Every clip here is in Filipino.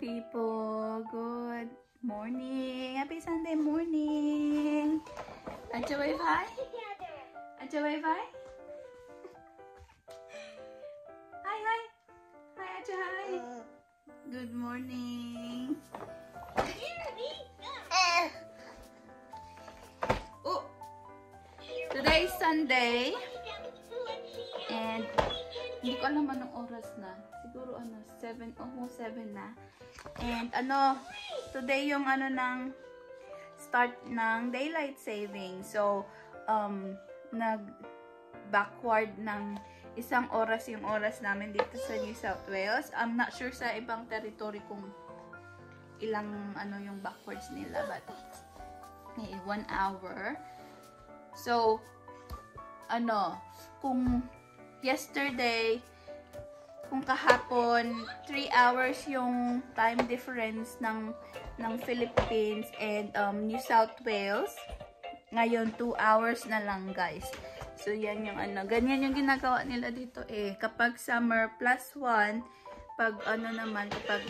people. Good morning. Happy Sunday morning. Acha wave hi. Acha wave hi. Hi, hi. Hi, Acha hi. Good morning. Oh, today is Sunday. And hindi ko alam anong oras na. Siguro ano, 7, almost 7 na. And ano, today yung ano ng start ng daylight saving. So, um, nag backward ng isang oras yung oras namin dito sa New South Wales. I'm not sure sa ibang territory kung ilang ano yung backwards nila but eh, one hour. So, ano, kung yesterday, kung kahapon, 3 hours yung time difference ng ng Philippines and um, New South Wales. Ngayon, 2 hours na lang, guys. So, yan yung ano. Ganyan yung ginagawa nila dito eh. Kapag summer, plus 1. Pag ano naman, kapag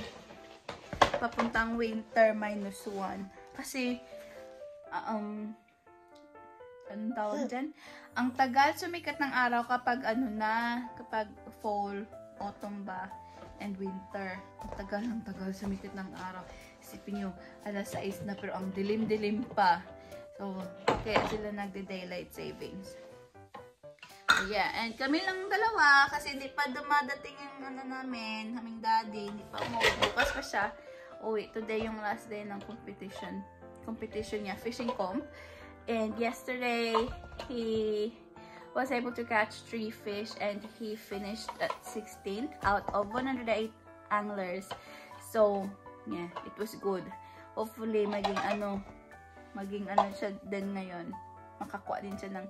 papuntang winter, minus 1. Kasi, um, anong tawag dyan? Ang tagal sumikat ng araw kapag ano na, kapag fall, autumn ba, and winter. Ang tagal ng tagal sumikat ng araw. Isipin nyo, alas 6 na pero ang dilim-dilim pa. So, kaya sila nagde-daylight savings. Yeah. And kami lang dalawa kasi hindi pa dumadating yung ano namin, aming daddy. Hindi pa umuwi. Bukas pa siya. Uwi. Today yung last day ng competition. Competition niya. Fishing comp. And yesterday, he was able to catch three fish and he finished at 16th out of 108 anglers. So, yeah, it was good. Hopefully, maging ano, maging ano siya din ngayon. Makakuha din siya ng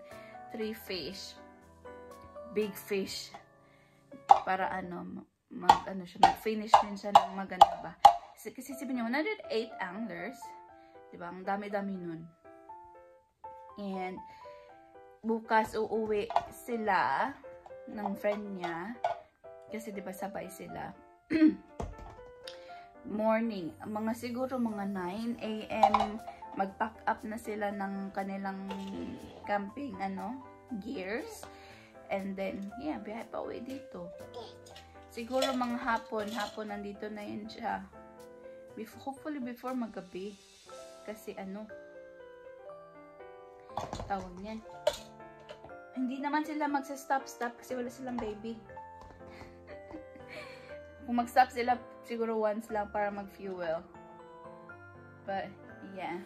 three fish. Big fish. Para ano, mag, ano siya, mag-finish din siya ng maganda ba. Kasi, kasi sabi niya, 108 anglers. Diba? Ang dami-dami nun. And, bukas uuwi sila ng friend niya. Kasi di ba sabay sila. Morning. Mga siguro mga 9 a.m. Mag-pack up na sila ng kanilang camping ano gears. And then, yeah, biyahe pa uwi dito. Siguro mga hapon, hapon nandito na yun siya. Before, hopefully before magabi. Kasi ano, tawag niyan hindi naman sila magsa-stop-stop kasi wala silang baby. Kung mag-stop sila, siguro once lang para mag-fuel. But, yeah.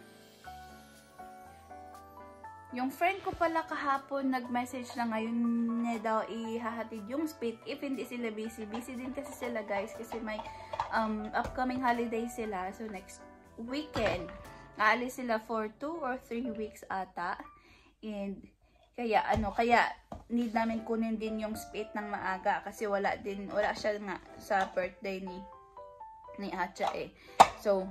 Yung friend ko pala kahapon, nag-message na ngayon niya daw ihahatid yung spit if hindi sila busy. Busy din kasi sila guys kasi may um, upcoming holiday sila. So, next weekend, aalis sila for 2 or 3 weeks ata. And, kaya ano, kaya need namin kunin din yung spit ng maaga kasi wala din, wala siya nga sa birthday ni ni Acha eh. So,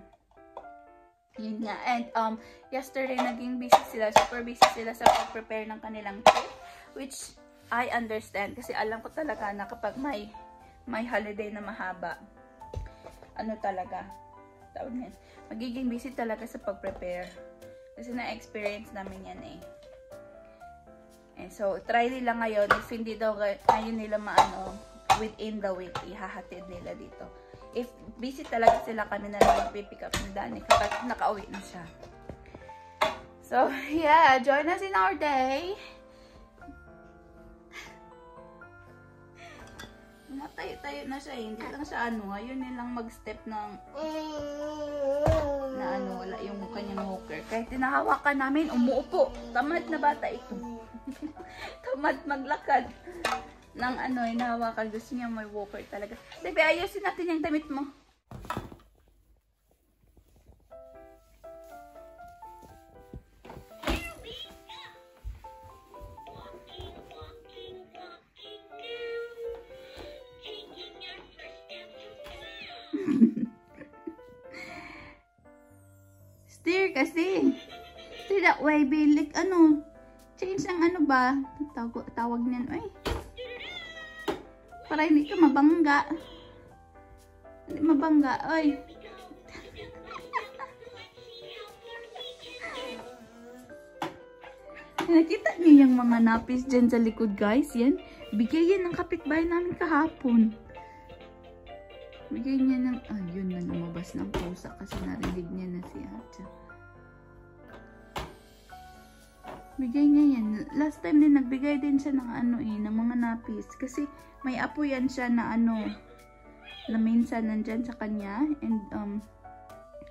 yun nga. And um, yesterday naging busy sila, super busy sila sa pag-prepare ng kanilang trip, which I understand kasi alam ko talaga na kapag may may holiday na mahaba, ano talaga, tawag niyan, magiging busy talaga sa pag-prepare. Kasi na-experience namin yan eh. And so, try nila ngayon. If hindi daw ngayon nila maano, within the week, ihahatid nila dito. If busy talaga sila, kami na lang magpipick up ni Danny kapag nakauwi na siya. So, yeah. Join us in our day. Natayo-tayo na siya. Hindi lang siya ano. Ayun nilang mag-step ng na ano, wala yung kanyang walker. Kahit tinahawakan namin, umuupo. Tamad na bata ito. Tamad maglakad. Nang ano, hinahawakan. Gusto niya may walker talaga. Bebe, ayusin natin yung damit mo. Kasi. Steer that way, bilik. Ano? Change ang ano ba? Tawag, tawag niyan. Ay. Para hindi ka mabangga. Hindi mabangga. Oy. Nakita niyo yung mga napis dyan sa likod guys? Yan. Bigay yan ng kapitbahay namin kahapon. Bigay niya ng... Ah, yun na lumabas ng pusa kasi narinig niya na si Acha. Bigay niya yan. Last time din nagbigay din siya ng ano eh, ng mga napis. Kasi may apo yan siya na ano, na minsan nandyan sa kanya and um,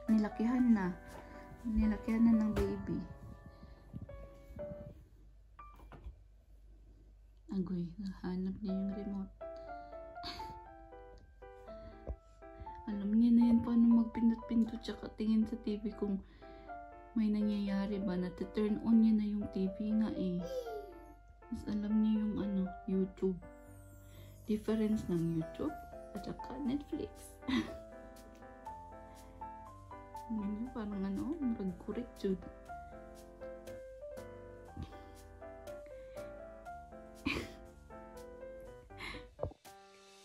nilakihan na. Nilakihan na ng baby. Agoy, nahanap niya yung remote. Alam niya na yan paano magpindot-pindot tsaka tingin sa TV kung may nangyayari ba na turn on niya na yung TV nga eh. Mas alam niya yung ano, YouTube. Difference ng YouTube at saka Netflix. Ano, parang ano, nag-correct jud.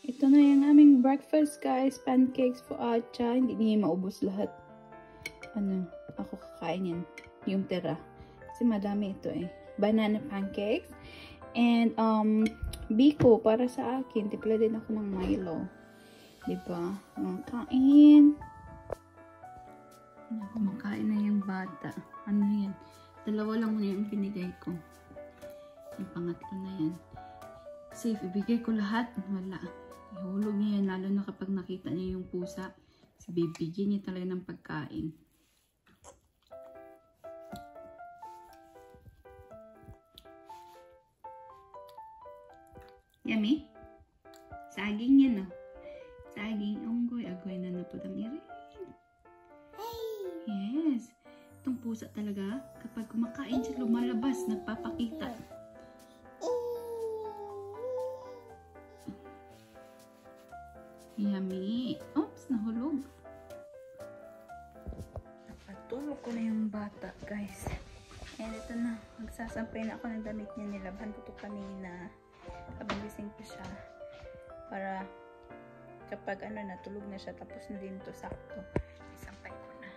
Ito na yung aming breakfast guys. Pancakes for Acha. Hindi niya maubos lahat. Ano, ako kakain yan. Yung tira. Kasi madami ito eh. Banana pancakes. And, um, biko para sa akin. Tipla din ako ng Milo. Diba? Mga kain. Ano, kumakain na yung bata. Ano yan? Dalawa lang muna yung binigay ko. Yung pangatlo na yan. If ibigay ko lahat, wala. Ihulog niya yan, lalo na kapag nakita niya yung pusa. Bibigyan niya talaga ng pagkain. Yummy? Saging yan, no? Saging, unggoy, agoy na na po ang iri. Yes. Itong pusa talaga, kapag kumakain siya, lumalabas, nagpapakita. Yummy. Oops, nahulog. Napatulog ko na yung bata, guys. And ito na, magsasampay na ako ng damit niya. Nilaban ko to kanina. Habang gising ko siya. Para kapag ano na, tulog na siya. Tapos na din to sakto. Isampay ko na.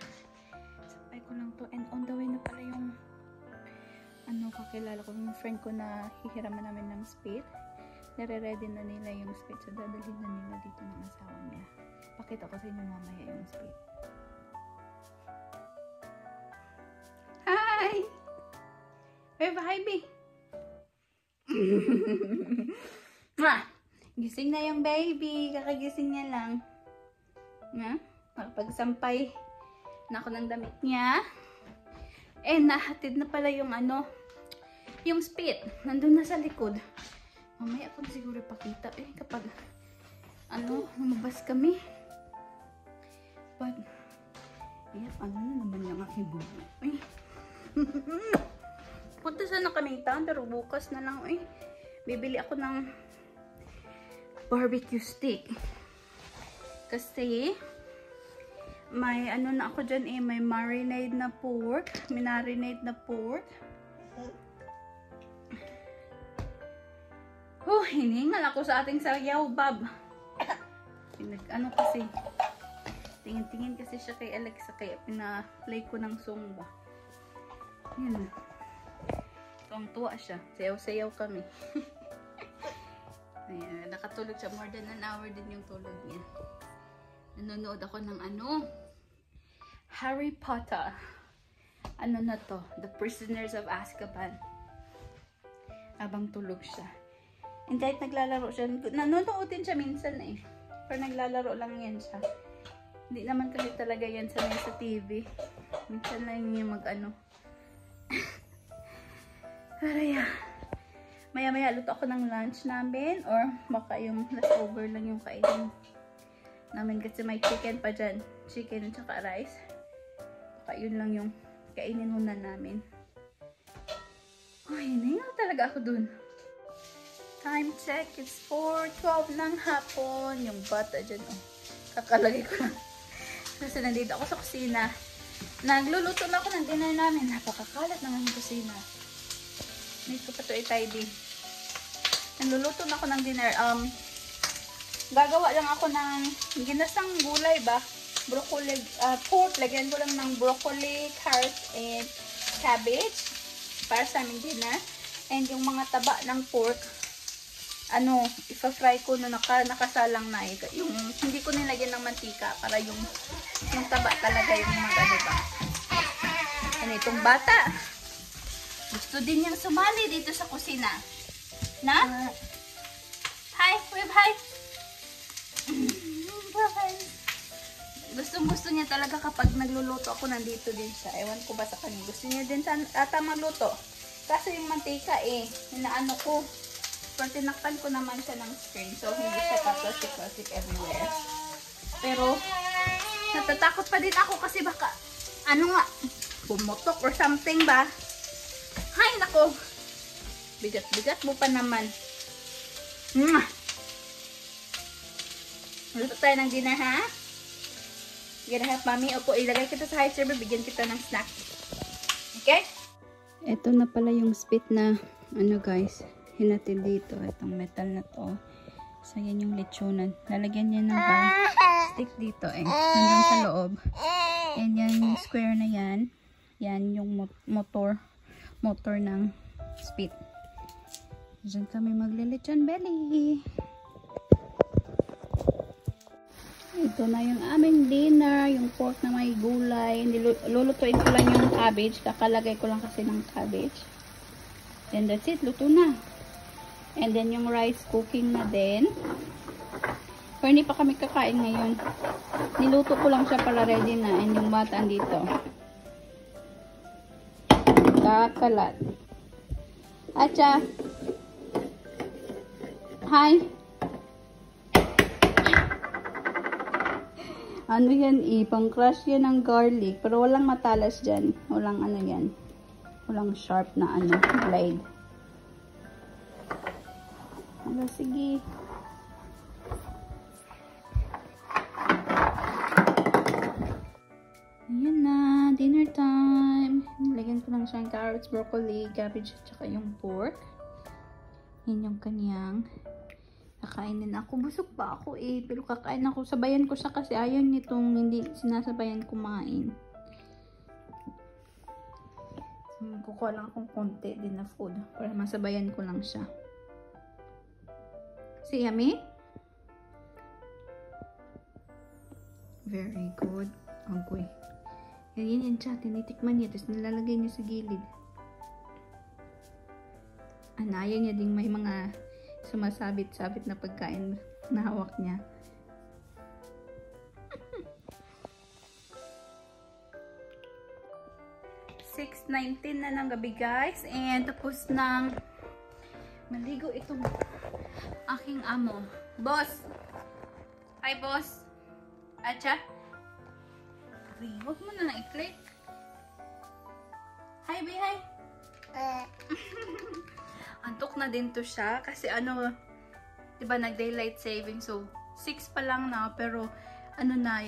Sampay ko lang to. And on the way na pala yung ano, kakilala ko, yung friend ko na hihiraman namin ng spade nare-ready na nila yung spade. So, dadalhin na nila dito ng asawa niya. Pakita ko sa inyo mamaya yung spade. Hi! Wave hi, B! Ma! Gising na yung baby. Kakagising niya lang. Na? Makapagsampay na ako ng damit niya. Eh, nahatid na pala yung ano, yung spit. Nandun na sa likod. Mamaya ko siguro pakita eh kapag ano, lumabas kami. But, yeah, ano na naman yung aking bubo. Eh. Punta sana kaming pero bukas na lang eh. Bibili ako ng barbecue stick. Kasi, may ano na ako dyan eh, may marinade na pork. Minarinade na pork. Oh, hiningal ako sa ating sayaw, Bob. Pinag, ano kasi, tingin-tingin kasi siya kay Alexa, kaya pina-play ko ng Zumba. Yan. Tuwang-tuwa siya. Sayaw-sayaw kami. Ayan, nakatulog siya. More than an hour din yung tulog niya. Nanonood ako ng ano? Harry Potter. Ano na to? The Prisoners of Azkaban. Habang tulog siya. And kahit naglalaro siya, nanonood din siya minsan eh. Pero naglalaro lang yan siya. Hindi naman kasi talaga yan sanay sa TV. Minsan lang yung mag-ano. Yeah. Maya-maya luto ako ng lunch namin or baka yung leftover lang yung kainin namin kasi may chicken pa dyan. Chicken at saka rice. Baka yun lang yung kainin muna namin. Oh, hiningal talaga ako dun. Time check, it's 4.12 ng hapon. Yung bata dyan, oh. Kakalagay ko lang. Kasi nandito ako sa kusina. Nagluluto na ako ng dinner namin. Napakakalat naman yung kusina. Need ko pa ito i-tidy. Nagluluto na ako ng dinner. Um, gagawa lang ako ng ginasang gulay ba? Broccoli, ah, pork. Lagyan ko lang ng broccoli, carrots, and cabbage para sa aming dinner. And yung mga taba ng pork, ano, ipa-fry ko na naka, nakasalang na eh. Yung, hindi ko nilagyan ng mantika para yung, yung taba talaga yung mga ano ba. Ano itong bata. Gusto din niyang sumali dito sa kusina. Na? Hi, wave hi. Gustong gusto niya talaga kapag nagluluto ako nandito din siya. Ewan ko ba sa kanya. Gusto niya din ata magluto. Kaso yung mantika eh, inaano ko. Pero tinakpan ko naman siya ng screen. So, hindi siya paplastic-plastic everywhere. Pero, natatakot pa din ako kasi baka, ano nga, bumutok or something ba? Hay, nako. Bigat-bigat mo pa naman. Mwah! Luto tayo ng dinner, ha? Have mommy. Opo, ilagay kita sa high server. Bigyan kita ng snack. Okay? Ito na pala yung spit na, ano guys, hinatid dito. Itong metal na to. So, yan yung lechonan. Lalagyan niya ng parang stick dito eh. Hanggang sa loob. And yan yung square na yan. Yan yung mo- motor. Motor ng spit. Diyan kami maglilechon belly. Ito na yung aming dinner. Yung pork na may gulay. Lulutuin ko lang yung cabbage. Kakalagay ko lang kasi ng cabbage. Then that's it. Luto na. And then yung rice cooking na din. Pero hindi pa kami kakain ngayon. Niluto ko lang siya para ready na. And yung bata andito. Kakalat. Acha. Hi. Ano yan eh, pang crush yan ng garlic. Pero walang matalas dyan. Walang ano yan. Walang sharp na ano, blade. Hala, sige. Ayan na, dinner time. Nilagyan ko lang siya ng carrots, broccoli, cabbage, at saka yung pork. Yan yung kanyang kakain din ako. Busog pa ako eh. Pero kakain ako. Sabayan ko siya kasi ayaw nitong hindi sinasabayan kumain. Hmm, kukuha lang akong konti din na food. Para masabayan ko lang siya. See, yummy? Very good. Agoy. Yan yan siya. Tinitikman niya. Tapos nilalagay niya sa gilid. Anaya niya ding may mga sumasabit-sabit na pagkain na hawak niya. Six nineteen na ng gabi guys and tapos nang maligo itong aking amo. Boss! Hi boss! Acha? Ay, huwag mo na na-click. Hi, Bi, hi! Antok na din to siya kasi ano, 'di ba nag-daylight saving so 6 pa lang na pero ano na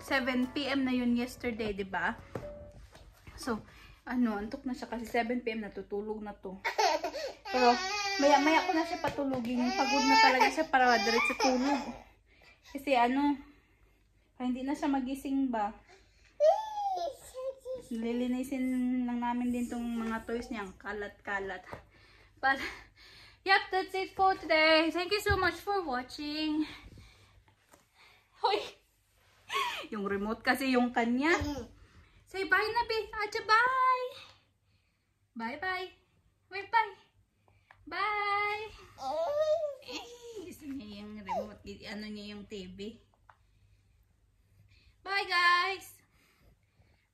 7 PM na yun yesterday, 'di ba? So, ano, antok na siya kasi 7 PM natutulog na to. Pero maya maya ko na siya patulugin. Pagod na talaga siya para diretso tulog. Kasi ano, hindi na siya magising ba. Lilinisin lang namin din tong mga toys niyang kalat-kalat. But, yep, that's it for today. Thank you so much for watching. Hoy! Yung remote kasi yung kanya. Say bye na, be. Acha, bye! Bye-bye. Wait, bye. Eh, gusto niya yung remote. Ano niya yung TV. Bye, guys!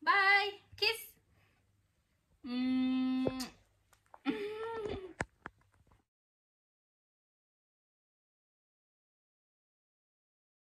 Bye! Kiss! Mm.